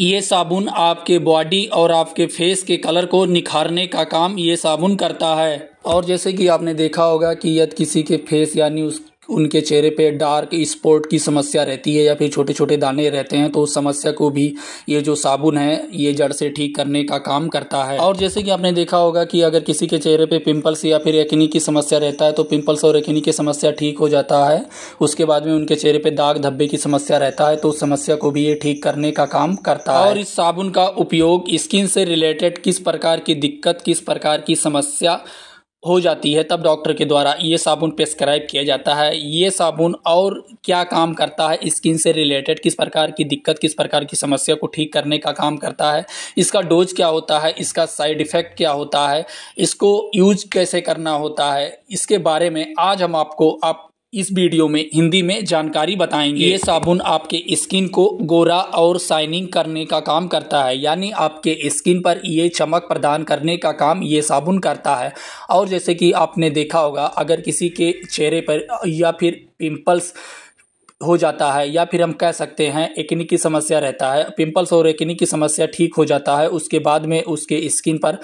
ये साबुन आपके बॉडी और आपके फेस के कलर को निखारने का काम ये साबुन करता है। और जैसे कि आपने देखा होगा कि यदि किसी के फेस यानी उस उनके चेहरे पे डार्क स्पॉट की समस्या रहती है या फिर छोटे छोटे दाने रहते हैं तो उस समस्या को भी ये जो साबुन है, ये जड़ से ठीक करने का काम करता है। और जैसे कि आपने देखा होगा कि अगर किसी के चेहरे पे पिंपल्स या फिर एकनी की समस्या रहता है तो पिंपल्स और एकनी की समस्या ठीक हो जाता है। उसके बाद में उनके चेहरे पर दाग धब्बे की समस्या रहता है तो उस समस्या को भी ये ठीक करने का काम करता है। और इस साबुन का उपयोग स्किन से रिलेटेड किस प्रकार की दिक्कत, किस प्रकार की समस्या हो जाती है, तब डॉक्टर के द्वारा ये साबुन प्रेस्क्राइब किया जाता है। ये साबुन और क्या काम करता है? स्किन से रिलेटेड किस प्रकार की दिक्कत, किस प्रकार की समस्या को ठीक करने का काम करता है? इसका डोज क्या होता है? इसका साइड इफ़ेक्ट क्या होता है? इसको यूज़ कैसे करना होता है? इसके बारे में आज हम आपको, आप इस वीडियो में हिंदी में जानकारी बताएँगे। ये साबुन आपके स्किन को गोरा और शाइनिंग करने का काम करता है, यानी आपके स्किन पर ये चमक प्रदान करने का काम ये साबुन करता है। और जैसे कि आपने देखा होगा, अगर किसी के चेहरे पर या फिर पिंपल्स हो जाता है या फिर हम कह सकते हैं एकनी की समस्या रहता है पिंपल्स और एकनी की समस्या ठीक हो जाता है, उसके बाद में उसके स्किन पर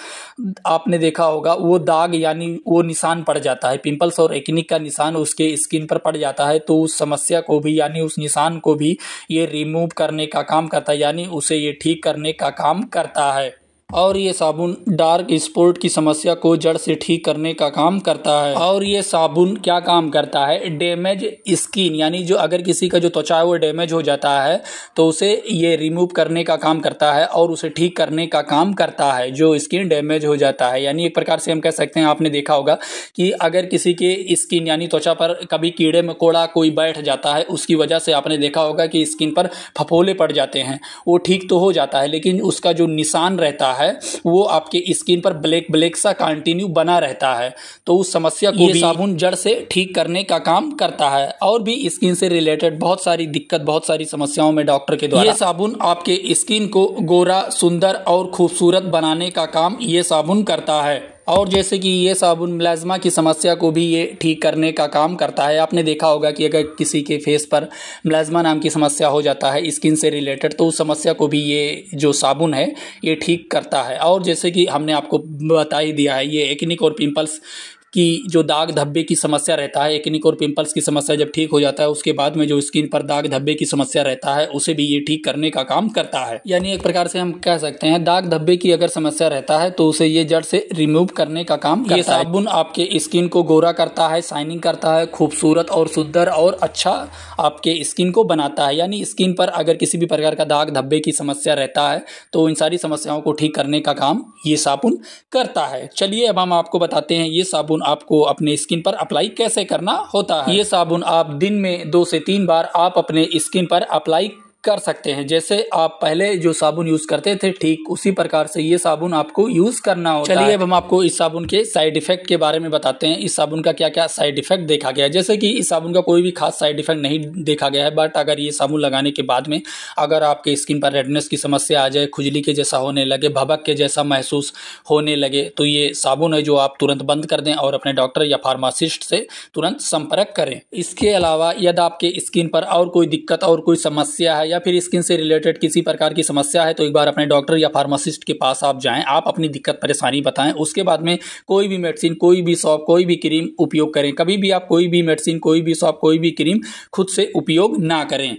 आपने देखा होगा वो दाग यानी वो निशान पड़ जाता है पिंपल्स और एकनी का निशान उसके स्किन पर पड़ जाता है तो उस समस्या को भी यानी उस निशान को भी ये रिमूव करने का काम करता है, यानी उसे ये ठीक करने का काम करता है। और ये साबुन डार्क स्पॉट की समस्या को जड़ से ठीक करने का काम करता है। और ये साबुन क्या काम करता है? डैमेज स्किन, यानी जो अगर किसी का जो त्वचा है वो डैमेज हो जाता है तो उसे ये रिमूव करने का काम करता है और उसे ठीक करने का काम करता है, जो स्किन डैमेज हो जाता है। यानी एक प्रकार से हम कह सकते हैं, आपने देखा होगा कि अगर किसी के स्किन, यानी त्वचा पर कभी कीड़े, मकोड़ा कोई बैठ जाता है, उसकी वजह से आपने देखा होगा कि स्किन पर फफोले पड़ जाते हैं, वो ठीक तो हो जाता है, लेकिन उसका जो निशान रहता है है वो आपके स्किन पर ब्लैक ब्लैक सा कंटिन्यू बना रहता है। तो उस समस्या को भी साबुन जड़ से ठीक करने का काम करता है। और भी स्किन से रिलेटेड बहुत सारी दिक्कत बहुत सारी समस्याओं में डॉक्टर के द्वारा। ये साबुन आपके स्किन को गोरा सुंदर और खूबसूरत बनाने का काम ये साबुन करता है। और जैसे कि ये साबुन मिलाजमा की समस्या को भी ये ठीक करने का काम करता है। आपने देखा होगा कि अगर किसी के फेस पर मिलाजमा नाम की समस्या हो जाता है, स्किन से रिलेटेड तो उस समस्या को भी ये जो साबुन है, ये ठीक करता है। और जैसे कि हमने आपको बता ही दिया है, ये एक्निक और पिंपल्स कि जो दाग धब्बे की समस्या रहता है एकनिक और पिंपल्स की समस्या जब ठीक हो जाता है उसके बाद में जो स्किन पर दाग धब्बे की समस्या रहता है उसे भी ये ठीक करने का काम करता है। यानी एक प्रकार से हम कह सकते हैं दाग धब्बे की अगर समस्या रहता है तो उसे ये जड़ से रिमूव करने का काम ये साबुन आपके स्किन को गोरा करता है शाइनिंग करता है खूबसूरत और सुंदर और अच्छा आपके स्किन को बनाता है। यानी स्किन पर अगर किसी भी प्रकार का दाग धब्बे की समस्या रहता है तो इन सारी समस्याओं को ठीक करने का काम ये साबुन करता है। चलिए अब हम आपको बताते हैं ये साबुन आपको अपने स्किन पर अप्लाई कैसे करना होता है? ये साबुन आप दिन में दो से तीन बार आप अपने स्किन पर अप्लाई कर सकते हैं। जैसे आप पहले जो साबुन यूज़ करते थे ठीक उसी प्रकार से ये साबुन आपको यूज़ करना होता चलिए अब हम आपको इस साबुन के साइड इफ़ेक्ट के बारे में बताते हैं। इस साबुन का क्या क्या साइड इफ़ेक्ट देखा गया है? जैसे कि इस साबुन का कोई भी खास साइड इफ़ेक्ट नहीं देखा गया है बट अगर ये साबुन लगाने के बाद में अगर आपके स्किन पर रेडनेस की समस्या आ जाए खुजली के जैसा होने लगे भबक के जैसा महसूस होने लगे तो ये साबुन है जो आप तुरंत बंद कर दें और अपने डॉक्टर या फार्मासिस्ट से तुरंत संपर्क करें। इसके अलावा यदि आपके स्किन पर और कोई दिक्कत और कोई समस्या है या फिर स्किन से रिलेटेड किसी प्रकार की समस्या है तो एक बार अपने डॉक्टर या फार्मासिस्ट के पास आप जाएँ, आप अपनी दिक्कत परेशानी बताएँ, उसके बाद में कोई भी मेडिसिन कोई भी सॉप कोई भी क्रीम उपयोग करें। कभी भी आप कोई भी मेडिसिन कोई भी सॉप कोई भी क्रीम खुद से उपयोग ना करें।